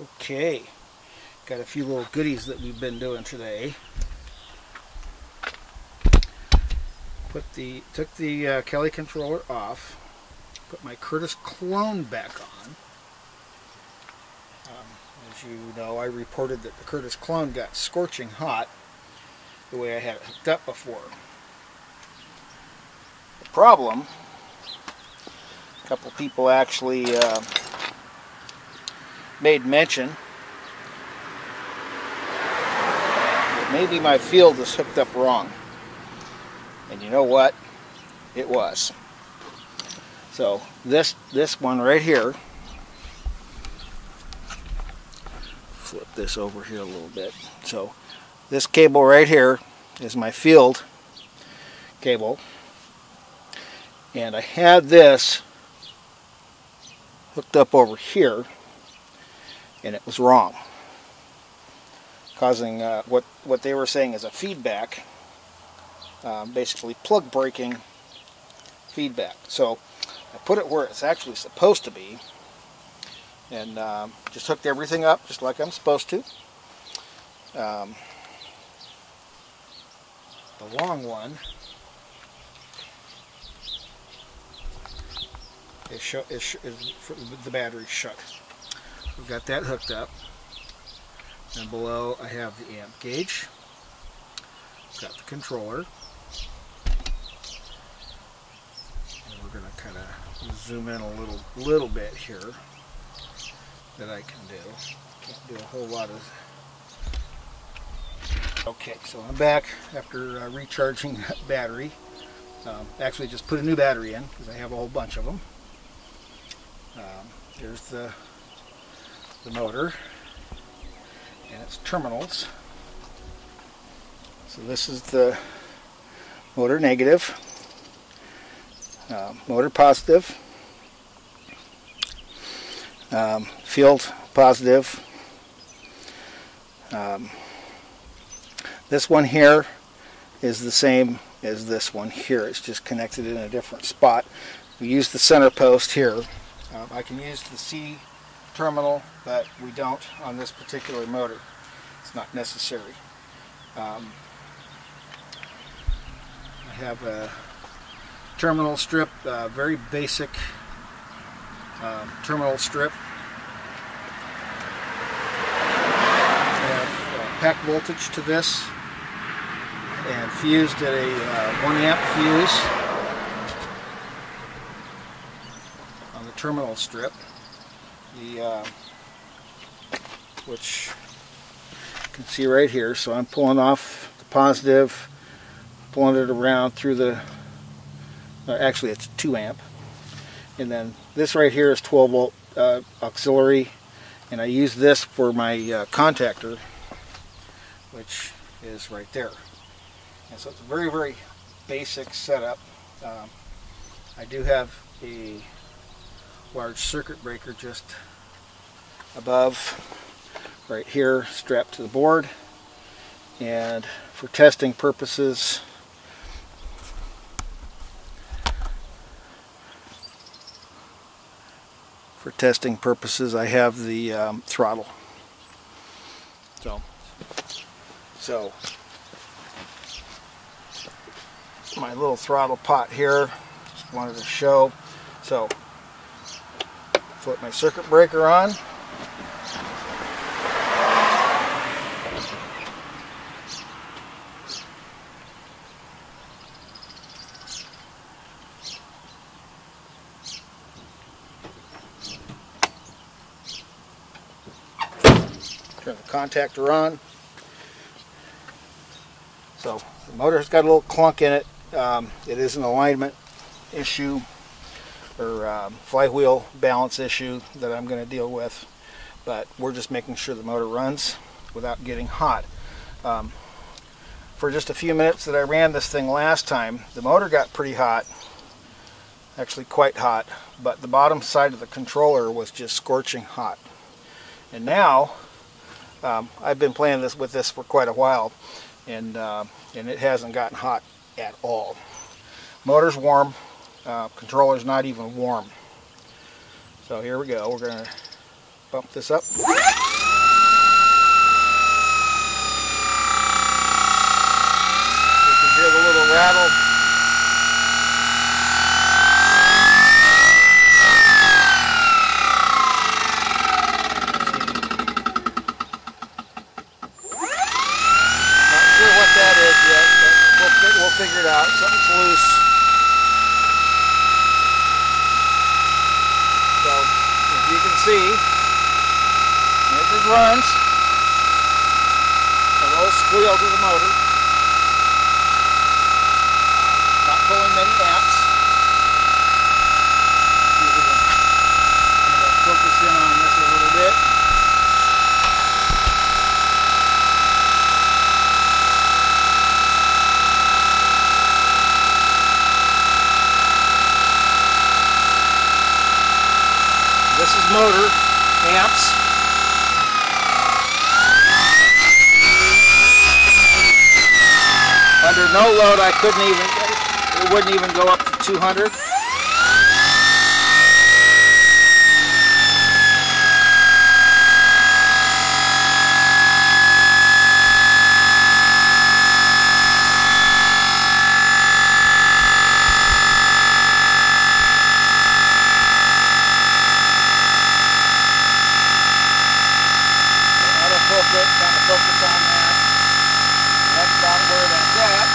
Okay, got a few little goodies that we've been doing today. Put the took the uh, Kelly controller off. Put my Curtis clone back on. Um, as you know, I reported that the Curtis clone got scorching hot the way I had it hooked up before. The problem, a couple people actually. Uh, made mention maybe my field is hooked up wrong. And you know what? It was. So this this one right here, flip this over here a little bit. So this cable right here is my field cable. And I had this hooked up over here and it was wrong. Causing uh, what what they were saying is a feedback um, basically plug braking feedback. So I put it where it's actually supposed to be and um, just hooked everything up just like I'm supposed to. Um, the long one is, is, is the battery shunt We've got that hooked up. And below I have the amp gauge. Got the controller. And we're to kind of zoom in a little little bit here that I can do. Can't do a whole lot of Okay, so I'm back after uh, recharging that battery. Um, actually, just put a new battery in because I have a whole bunch of them. Um, there's the the motor and its terminals. So this is the motor negative, uh, motor positive, um, field positive. Um, this one here is the same as this one here. It's just connected in a different spot. We use the center post here. Um, I can use the C terminal, but we don't on this particular motor. It's not necessary. Um, I have a terminal strip, very basic um, terminal strip. Have uh, pack voltage to this and fused at a uh, 1 amp fuse on the terminal strip the uh, which you can see right here. So I'm pulling off the positive pulling it around through the uh, actually it's 2 amp. And then this right here is 12 volt uh, auxiliary. And I use this for my uh, contactor which is right there. And so it's a very very basic setup. Um, I do have a large circuit breaker just above right here strapped to the board. And for testing purposes for testing purposes I have the um, throttle. So so my little throttle pot here just wanted to show. So Put my circuit breaker on. Turn the contactor on. So the motor's got a little clunk in it. Um, it is an alignment issue or um, flywheel balance issue that I'm going to deal with. But we're just making sure the motor runs without getting hot. Um, for just a few minutes that I ran this thing last time, the motor got pretty hot, actually quite hot, but the bottom side of the controller was just scorching hot. And now, um, I've been playing this with this for quite a while, and, uh, and it hasn't gotten hot at all. Motor's warm, uh, controller's not even warm. So here we go. We're going to bump this up. rattle. Not sure what that is yet, but we'll, we'll figure it out. Something's loose. See, it runs. A little squeal to the motor. Not pulling many amps. See if we can kind of focus in on this a little bit. This is motor amps. Under no load, I couldn't even, it wouldn't even go up to 200. Out of focus, kind of focus on that. That's about where that's at.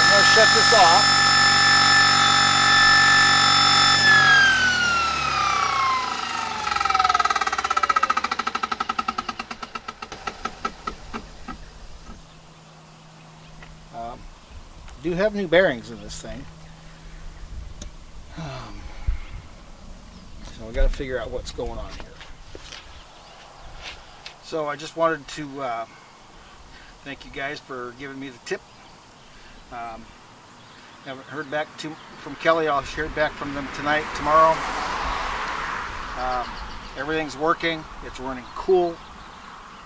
I'm going to shut this off. Um, do have new bearings in this thing. Um, so we got to figure out what's going on here. So I just wanted to uh, thank you guys for giving me the tip. Um, haven't heard back to, from Kelly. I'll hear back from them tonight, tomorrow. Um, everything's working. It's running cool.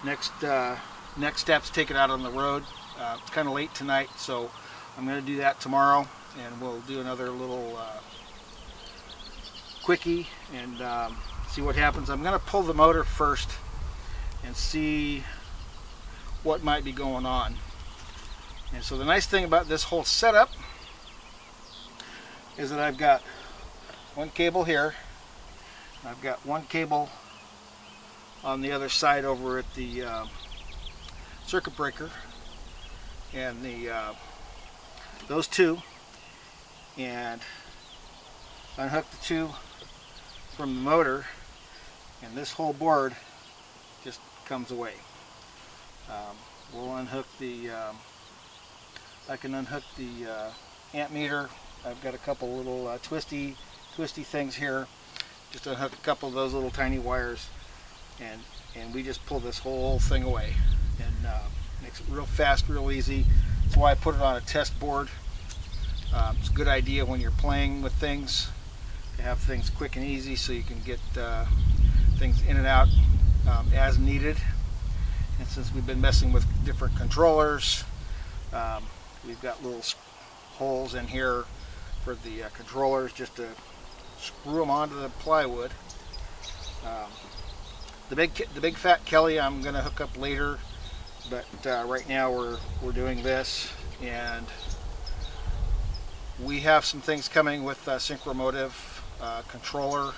Next uh, next step's take it out on the road. Uh, it's kind of late tonight, so I'm going to do that tomorrow, and we'll do another little uh, quickie and um, see what happens. I'm going to pull the motor first and see what might be going on. And so the nice thing about this whole setup is that I've got one cable here. I've got one cable on the other side over at the uh, circuit breaker and the uh, those two and unhook the two from the motor and this whole board just comes away. Um, we'll unhook the, um, I can unhook the uh, amp meter. I've got a couple little uh, twisty, twisty things here. Just unhook a couple of those little tiny wires and, and we just pull this whole thing away. And uh, makes it real fast, real easy. That's why I put it on a test board. Um, it's a good idea when you're playing with things to have things quick and easy so you can get uh, things in and out um, as needed. And since we've been messing with different controllers, um, we've got little holes in here for the uh, controllers just to screw them onto the plywood. Um, the big, the big fat Kelly I'm going to hook up later, but uh, right now we're we're doing this, and we have some things coming with uh, Synkromotive uh, controller,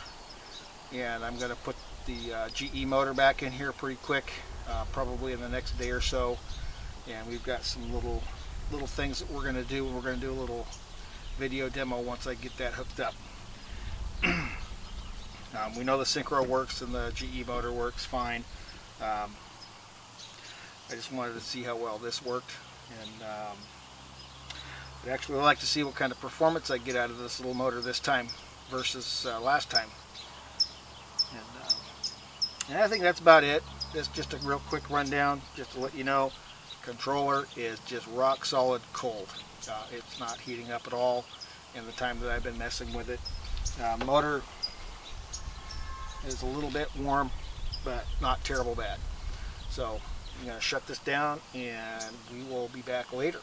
and I'm going to put the uh, GE motor back in here pretty quick, uh, probably in the next day or so. And we've got some little little things that we're going to do. We're going to do a little video demo once I get that hooked up. um, we know the Synkro works and the GE motor works fine. Um, I just wanted to see how well this worked, and um, I'd actually like to see what kind of performance I get out of this little motor this time versus uh, last time. And, uh, and I think that's about it. That's just a real quick rundown, just to let you know. Controller is just rock solid cold. Uh, it's not heating up at all in the time that I've been messing with it. Uh, motor is a little bit warm, but not terrible bad. So I'm going to shut this down and we will be back later.